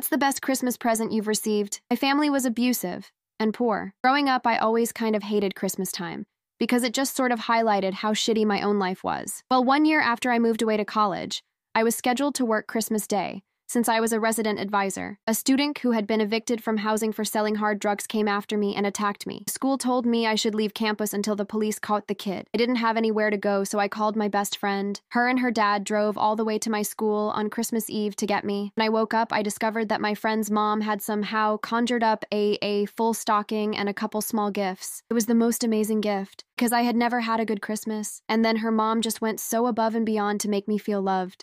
What's the best Christmas present you've received? My family was abusive and poor. Growing up, I always kind of hated Christmas time because it just sort of highlighted how shitty my own life was. Well, one year after I moved away to college, I was scheduled to work Christmas Day, since I was a resident advisor. A student who had been evicted from housing for selling hard drugs came after me and attacked me. School told me I should leave campus until the police caught the kid. I didn't have anywhere to go, so I called my best friend. Her and her dad drove all the way to my school on Christmas Eve to get me. When I woke up, I discovered that my friend's mom had somehow conjured up a, a full stocking and a couple small gifts. It was the most amazing gift because I had never had a good Christmas, and then her mom just went so above and beyond to make me feel loved.